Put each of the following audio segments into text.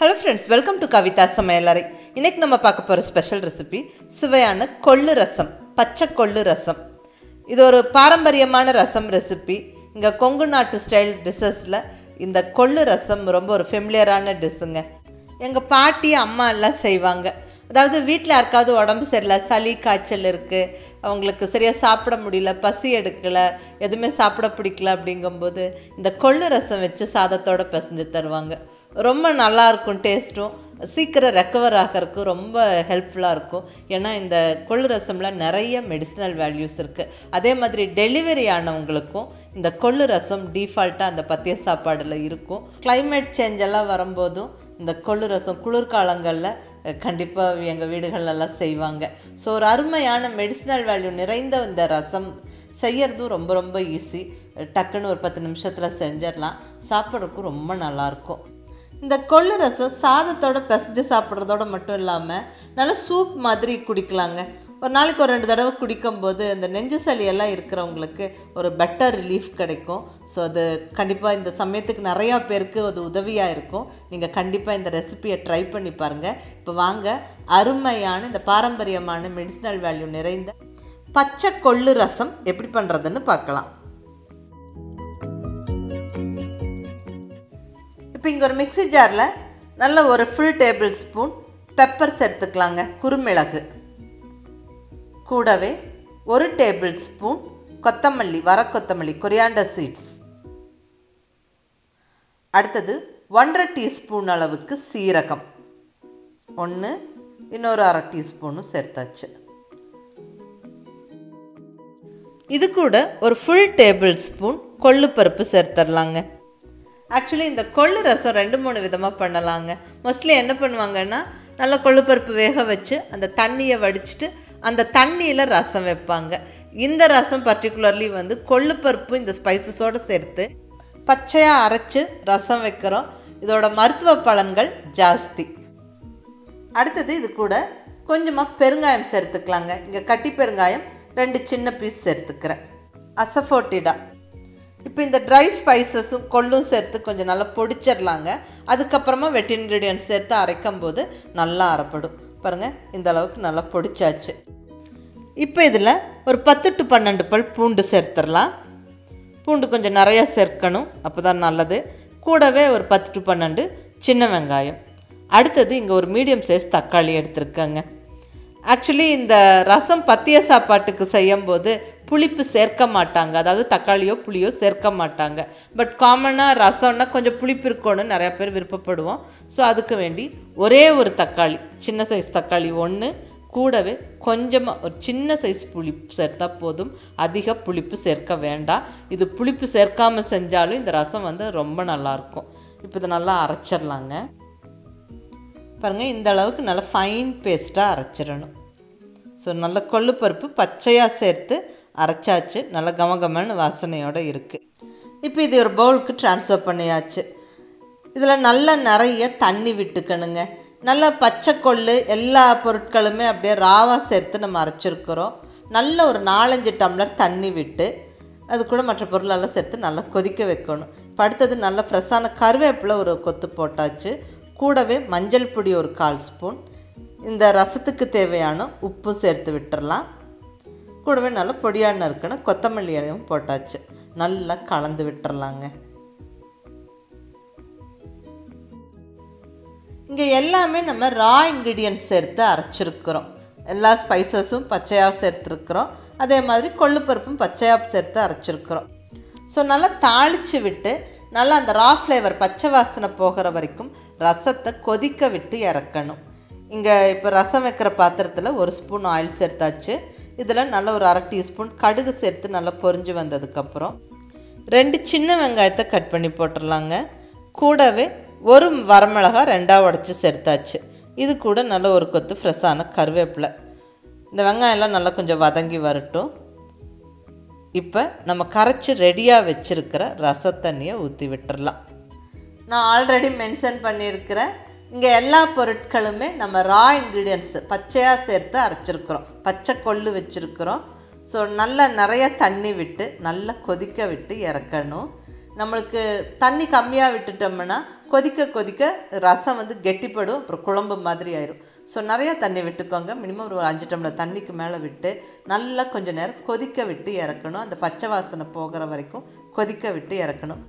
Hello friends welcome to Kavitha சமையலறை இன்றைக்கி நம்ம பார்க்க போகிற ஸ்பெஷல் ரெசிபி சுவையான கொள்ளு ரசம் பச்சை கொள்ளு ரசம். இது ஒரு பாரம்பரியமான ரசம் ரெசிபி இங்கே கொங்கு நாட்டு ஸ்டைல் டிஷ்ஷஸில் இந்த கொள்ளு ரசம் ரொம்ப ஒரு ஃபெமிலியரான டிஷ்ஷுங்க எங்கள் பாட்டி அம்மா எல்லாம் செய்வாங்க. அதாவது வீட்டில் யாருக்காவது உடம்பு சரியில்லை சளி காய்ச்சல் இருக்குது அவங்களுக்கு சரியாக சாப்பிட முடியல பசி எடுக்கலை எதுவுமே சாப்பிட பிடிக்கல அப்படிங்கும்போது இந்த கொள்ளு ரசம் வச்சு சாதத்தோட பிசைஞ்சு தருவாங்க. ரொம்ப நல்லா இருக்கும் டேஸ்ட்டும். சீக்கிரம் ரெக்கவர் ஆகிறதுக்கு ரொம்ப ஹெல்ப்ஃபுல்லாக இருக்கும். ஏன்னா இந்த கொள்ளு ரசமில் நிறைய மெடிசினல் வேல்யூஸ் இருக்குது அதே மாதிரி டெலிவரி ஆனவங்களுக்கும் இந்த கொள்ளு ரசம் டீஃபால்ட்டாக அந்த பத்திய சாப்பாடில் இருக்கும். கிளைமேட் சேஞ்ச் எல்லாம் வரும்போதும் இந்த கொள்ளு ரசம் குளிர்காலங்களில் கண்டிப்பாக எங்கள் வீடுகளெல்லாம் செய்வாங்க. ஸோ ஒரு அருமையான மெடிசினல் வேல்யூ நிறைந்த இந்த ரசம் செய்யறதும் ரொம்ப ரொம்ப ஈஸி டக்குன்னு ஒரு பத்து நிமிஷத்தில் செஞ்சிடலாம். சாப்பிட்றதுக்கும் ரொம்ப நல்லாயிருக்கும் இந்த கொள்ளு ரசம் சாதத்தோட பிசைஞ்சு சாப்பிட்றதோட மட்டும் இல்லாமல் நல்லா சூப் மாதிரி குடிக்கலாங்க. ஒரு நாளைக்கு ஒரு ரெண்டு தடவை குடிக்கும்போது இந்த நெஞ்சு சளியெல்லாம் இருக்கிறவங்களுக்கு ஒரு பெட்டர் ரிலீஃப் கிடைக்கும். ஸோ அது கண்டிப்பாக இந்த சமயத்துக்கு நிறையா பேருக்கு அது உதவியாக இருக்கும். நீங்கள் கண்டிப்பாக இந்த ரெசிபியை ட்ரை பண்ணி பாருங்கள் இப்போ வாங்க அருமையான இந்த பாரம்பரியமான மெடிசினல் வேல்யூ நிறைந்த பச்சை கொள்ளு ரசம் எப்படி பண்ணுறதுன்னு பார்க்கலாம். இப்போ இங்கே ஒரு மிக்ஸி ஜாரில் நல்ல ஒரு ஃபுல் டேபிள் ஸ்பூன் பெப்பர் சேர்த்துக்கலாங்க குறுமிளகு கூடவே ஒரு டேபிள் ஸ்பூன் கொத்தமல்லி வர கொத்தமல்லி கொரியாண்டர் சீட்ஸ் அடுத்தது ஒன்றரை டீஸ்பூன் அளவுக்கு சீரகம். ஒன்று இன்னொரு அரை டீஸ்பூனும் சேர்த்தாச்சு. இது கூட ஒரு ஃபுல் டேபிள் ஸ்பூன் கொள்ளு பருப்பு சேர்த்துடலாங்க ஆக்சுவலி இந்த கொள்ளு ரசம் ரெண்டு மூணு விதமாக பண்ணலாங்க. மோஸ்ட்லி என்ன பண்ணுவாங்கன்னா நல்லா கொள்ளு பருப்பு வேக வச்சு அந்த தண்ணியை வடிச்சிட்டு அந்த தண்ணியில் ரசம் வைப்பாங்க. இந்த ரசம் பர்டிகுலர்லி வந்து கொள்ளு பருப்பு இந்த ஸ்பைசஸோடு சேர்த்து பச்சையாக அரைச்சு ரசம் வைக்கிறோம். இதோட மருத்துவ பலன்கள் ஜாஸ்தி. அடுத்தது இது கூட கொஞ்சமாக பெருங்காயம் சேர்த்துக்கலாங்க. இங்கே கட்டி பெருங்காயம் ரெண்டு சின்ன பீஸ் சேர்த்துக்கிறேன். அசஃபோட்டிடா. இப்போ இந்த ட்ரை ஸ்பைசஸும் கொள்ளும் சேர்த்து கொஞ்சம் நல்லா பொடிச்சிடலாங்க அதுக்கப்புறமா வெட் இன்க்ரீடியன்ட் சேர்த்து அரைக்கும் போது நல்லா அரைப்படும். பாருங்கள் இந்த அளவுக்கு நல்லா பொடிச்சாச்சு. இப்போ இதில் ஒரு பத்து டு பன்னெண்டு பல் பூண்டு சேர்த்துடலாம் பூண்டு கொஞ்சம் நிறையா சேர்க்கணும் அப்போ தான் நல்லது. கூடவே ஒரு பத்து டு பன்னெண்டு சின்ன வெங்காயம். அடுத்தது இங்கே ஒரு மீடியம் சைஸ் தக்காளி எடுத்துருக்கேங்க. ஆக்சுவலி இந்த ரசம் பத்திய சாப்பாட்டுக்கு செய்யும்போது புளிப்பு சேர்க்க மாட்டாங்க. அதாவது தக்காளியோ புளியோ சேர்க்க மாட்டாங்க. பட் காமனாக ரசம்னா கொஞ்சம் புளிப்பு இருக்கணும்னு நிறையா பேர் விருப்பப்படுவோம். ஸோ அதுக்கு வேண்டி ஒரே ஒரு தக்காளி சின்ன சைஸ் தக்காளி ஒன்று கூடவே கொஞ்சமாக ஒரு சின்ன சைஸ் புளிப்பு சேர்த்தா போதும். அதிக புளிப்பு சேர்க்க வேண்டாம். இது புளிப்பு சேர்க்காமல் செஞ்சாலும் இந்த ரசம் வந்து ரொம்ப நல்லாயிருக்கும் இப்போ இதை நல்லா அரைச்சிடலாங்க. பாருங்கள் இந்த அளவுக்கு நல்லா ஃபைன் பேஸ்ட்டாக அரைச்சிடணும். ஸோ நல்ல கொள்ளுப்பருப்பு பச்சையாக சேர்த்து அரைச்சாச்சு. நல்ல கமகமன்னு வாசனையோடு இருக்குது இப்போ இது ஒரு பவுலுக்கு ட்ரான்ஸ்ஃபர் பண்ணியாச்சு. இதில் நல்லா நிறைய தண்ணி விட்டுக்கணுங்க. நல்ல பச்சை கொள்ளு எல்லா பொருட்களுமே அப்படியே ராவாக சேர்த்து நம்ம அரைச்சிருக்கிறோம். நல்ல ஒரு நாலஞ்சு டம்ளர் தண்ணி விட்டு அது கூட மற்ற பொருளெல்லாம் சேர்த்து நல்லா கொதிக்க வைக்கணும். இப்போ அடுத்தது நல்ல ஃப்ரெஷ்ஷான கருவேப்பிலை ஒரு கொத்து போட்டாச்சு. கூடவே மஞ்சள் பொடி ஒரு கால் ஸ்பூன். இந்த ரசத்துக்கு தேவையான உப்பு சேர்த்து விட்டுறலாம். கூடவே நல்லா பொடியான இருக்கணும் கொத்தமல்லி இலையும் போட்டாச்சு. நல்லா கலந்து விட்டுறலாங்க. இங்கே எல்லாமே நம்ம ரா இன்க்ரீடியன்ட் சேர்த்து அரைச்சிருக்கிறோம். எல்லா ஸ்பைசஸும் பச்சையாக சேர்த்துருக்குறோம். அதே மாதிரி கொள்ளுப்பருப்பும் பச்சையாக சேர்த்து அரைச்சிருக்கிறோம். ஸோ நல்லா தாளித்து விட்டு நல்லா அந்த ரா ஃப்ளேவர் பச்சை வாசனை போகிற வரைக்கும் ரசத்தை கொதிக்க விட்டு இறக்கணும். இங்கே இப்போ ரசம் வைக்கிற பாத்திரத்தில் ஒரு ஸ்பூன் ஆயில் சேர்த்தாச்சு. இதில் நல்ல ஒரு அரை டீஸ்பூன் கடுகு சேர்த்து நல்லா பொரிஞ்சு வந்ததுக்கப்புறம் ரெண்டு சின்ன வெங்காயத்தை கட் பண்ணி போட்டுடலாங்க. கூடவே ஒரு வரமிளகா ரெண்டாக உடச்சி சேர்த்தாச்சு. இது கூட நல்ல ஒரு கொத்து ஃப்ரெஷ்ஷான கருவேப்பிலை. இந்த வெங்காயம்லாம் நல்லா கொஞ்சம் வதங்கி வரட்டும். இப்போ நம்ம கரைச்சி ரெடியாக வச்சுருக்கிற ரசத்தண்ணியை ஊற்றி விட்டுறலாம். நான் ஆல்ரெடி மென்ஷன் பண்ணியிருக்கிறேன் இங்கே எல்லா பொருட்களுமே நம்ம ரா இன்க்ரீடியன்ட்ஸு பச்சையாக சேர்த்து அரைச்சிருக்கிறோம். பச்சை கொள்ளு வச்சுருக்கிறோம். ஸோ நல்லா நிறைய தண்ணி விட்டு நல்லா கொதிக்க விட்டு இறக்கணும். நம்மளுக்கு தண்ணி கம்மியாக விட்டுட்டோம்னா கொதிக்க கொதிக்க ரசம் வந்து கெட்டிப்படும். அப்புறம் குழம்பு மாதிரி ஆயிரும். ஸோ நிறையா தண்ணி விட்டுக்கோங்க. மினிமம் ஒரு அஞ்சு டம்ளர் தண்ணிக்கு மேலே விட்டு நல்லா கொஞ்சம் நேரம் கொதிக்க விட்டு இறக்கணும். அந்த பச்சை வாசனை போகிற வரைக்கும் கொதிக்க விட்டு இறக்கணும்.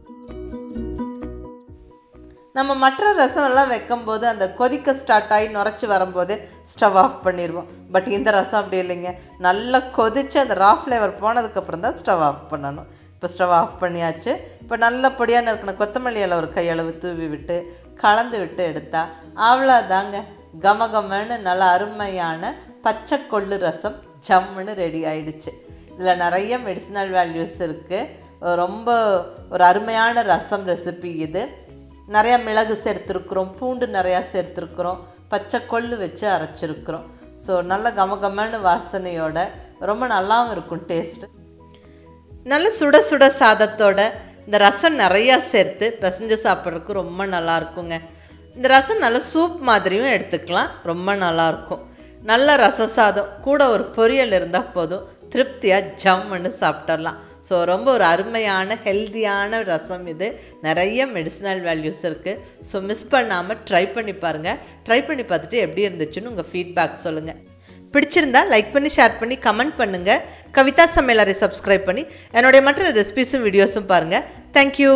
நம்ம மற்ற ரசம் எல்லாம் வைக்கும்போது அந்த கொதிக்க ஸ்டார்ட் ஆகி நுரைச்சி வரும்போது ஸ்டவ் ஆஃப் பண்ணிடுவோம் பட் இந்த ரசம் அப்படி இல்லைங்க. நல்லா கொதித்து அந்த ரா ஃப்ளேவர் போனதுக்கப்புறம் தான் ஸ்டவ் ஆஃப் பண்ணணும். இப்போ ஸ்டவ் ஆஃப் பண்ணியாச்சு. இப்போ நல்ல பொடியான கொத்தமல்லி இலை ஒரு கையளவு தூவி விட்டு கலந்து விட்டு எடுத்தா அவ்வளோதாங்க கம கமன்னு நல்ல அருமையான பச்சை கொள்ளு ரசம் ஜம்முன்னு ரெடி ஆயிடுச்சு. இதில் நிறைய மெடிசினல் வேல்யூஸ் இருக்குது ரொம்ப ஒரு அருமையான ரசம் ரெசிபி இது. நிறையா மிளகு சேர்த்துருக்குறோம் பூண்டு நிறையா சேர்த்துருக்குறோம் பச்சை கொள்ளு வச்சு அரைச்சிருக்கிறோம். ஸோ நல்ல கமகமன்னு வாசனையோட ரொம்ப நல்லாவும் இருக்கும் டேஸ்ட்டு நல்ல சுட சுட சாதத்தோட இந்த ரசம் நிறையா சேர்த்து பிசைஞ்சு சாப்பிட்றதுக்கு ரொம்ப நல்லா இருக்குங்க இந்த ரசம் நல்ல சூப் மாதிரியும் எடுத்துக்கலாம் ரொம்ப நல்லாயிருக்கும். நல்ல ரச சாதம் கூட ஒரு பொரியல் இருந்தால் போதும் திருப்தியாக ஜம்முன்னு சாப்பிட்றலாம் ஸோ ரொம்ப ஒரு அருமையான ஹெல்த்தியான ரசம் இது. நிறைய மெடிசினல் வேல்யூஸ் இருக்குது ஸோ மிஸ் பண்ணாமல் ட்ரை பண்ணி பாருங்கள் ட்ரை பண்ணி பார்த்துட்டு எப்படி இருந்துச்சுன்னு உங்கள் ஃபீட்பேக் சொல்லுங்கள் பிடிச்சிருந்தா லைக் பண்ணி ஷேர் பண்ணி கமெண்ட் பண்ணுங்கள் கவிதா சமையலரை சப்ஸ்கிரைப் பண்ணி என்னுடைய மற்ற ரெசிபிஸும் வீடியோஸும் பாருங்கள் தேங்க்யூ